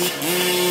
Mm-hmm.